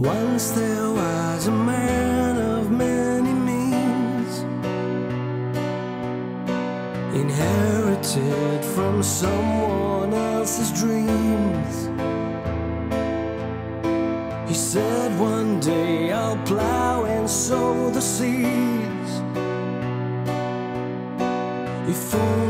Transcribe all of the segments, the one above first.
Once there was a man of many means, inherited from someone else's dreams. He said, One day I'll plow and sow the seeds. If only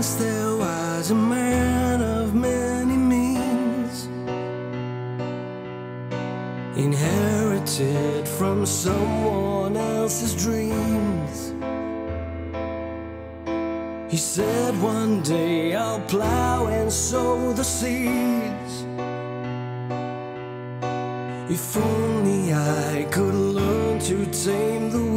Once there was a man of many means Inherited from someone else's dreams. He said one day I'll plow and sow the seeds. If only I could learn to tame the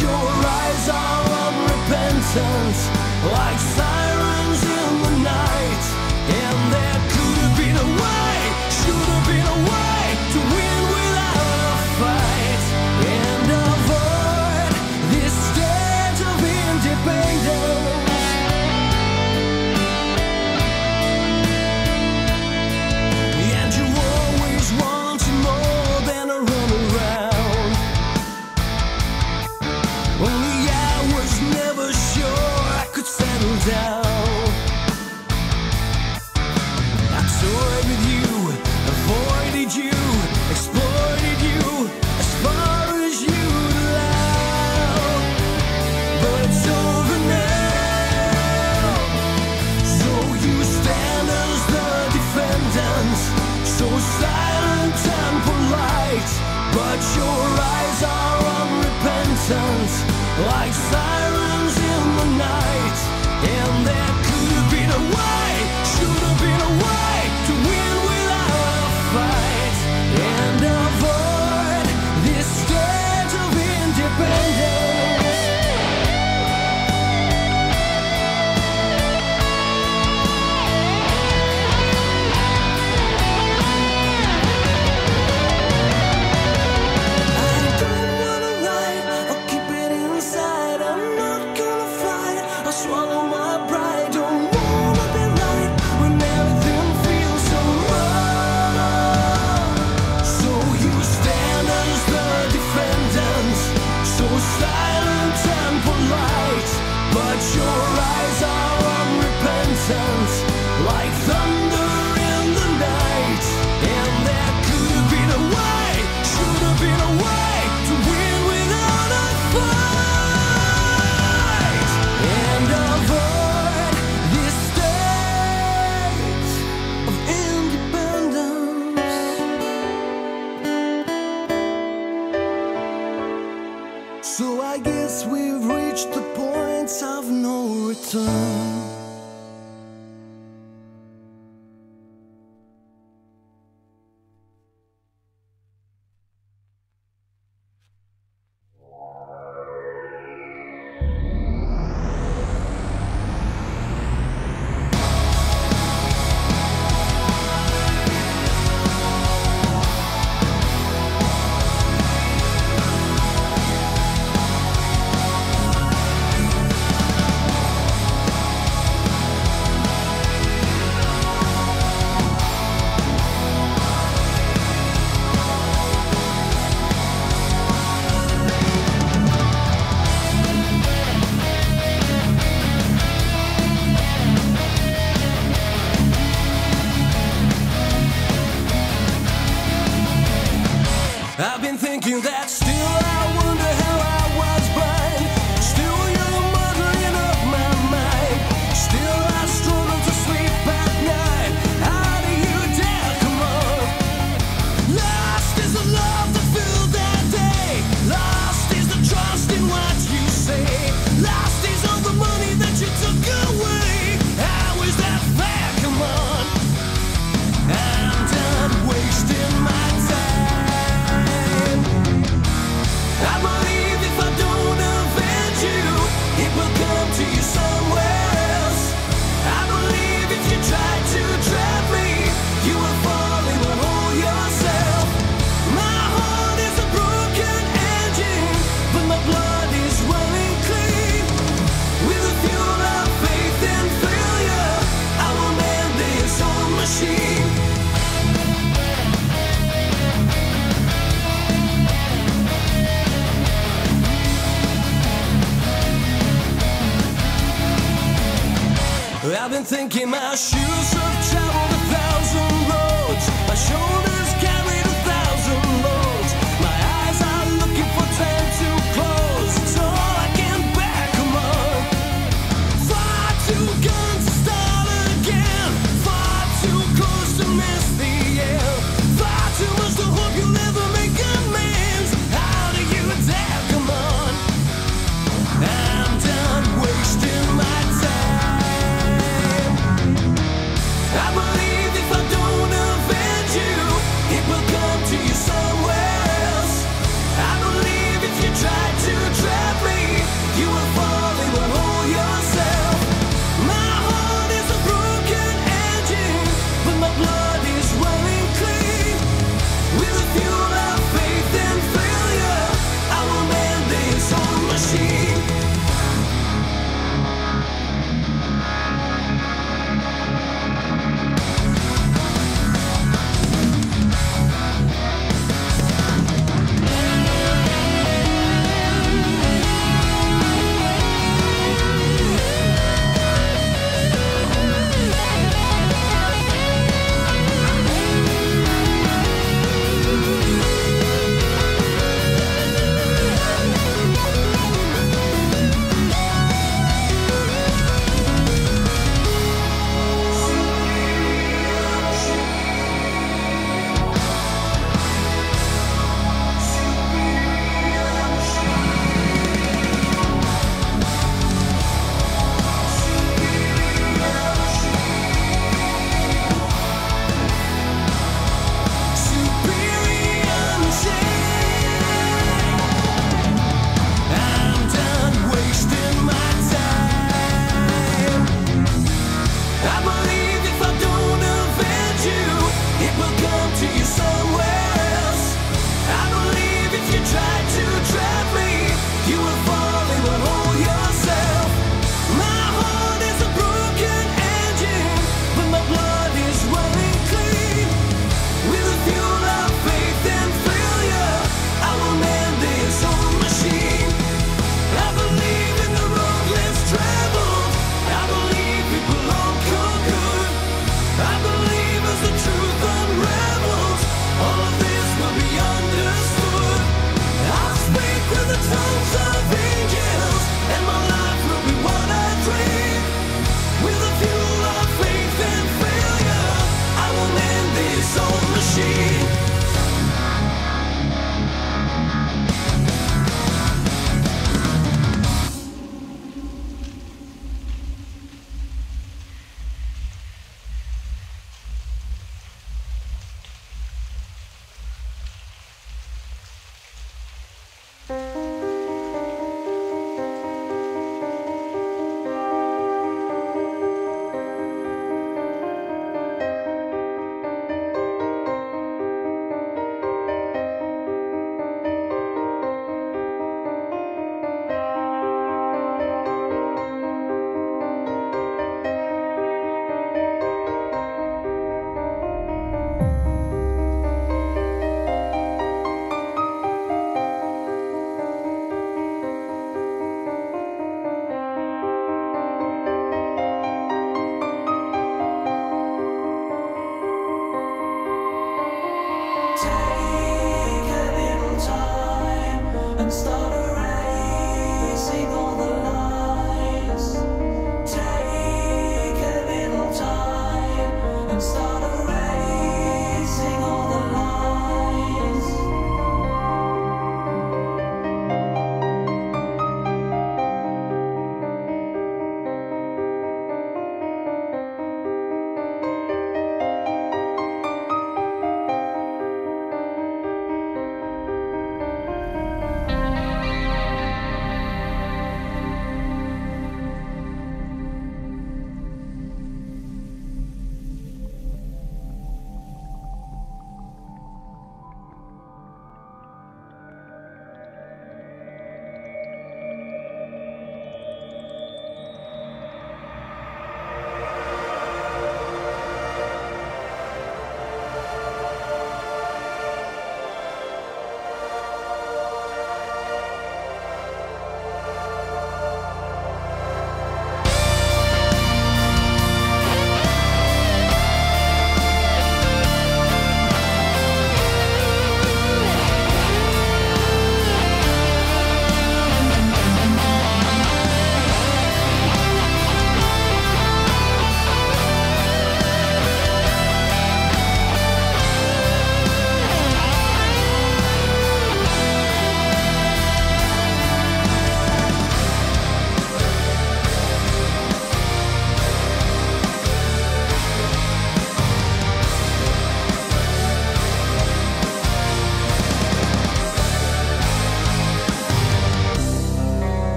your eyes are unrepentant, like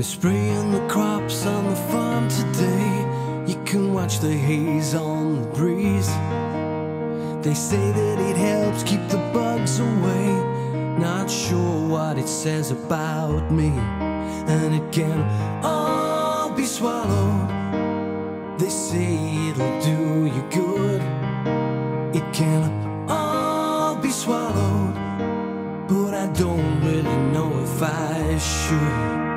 They're spraying the crops on the farm today. You can watch the haze on the breeze. They say that it helps keep the bugs away. Not sure what it says about me. And it can all be swallowed. They say it'll do you good. It can all be swallowed. But I don't really know if I should.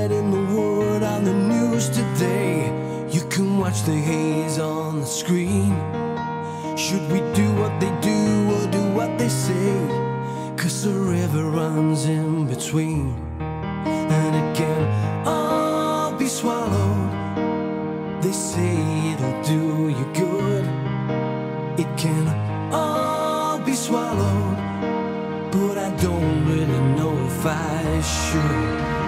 Spreading the word on the news today. You can watch the haze on the screen. Should we do what they do or do what they say? Cause the river runs in between. And it can all be swallowed. They say it'll do you good. It can all be swallowed. But I don't really know if I should.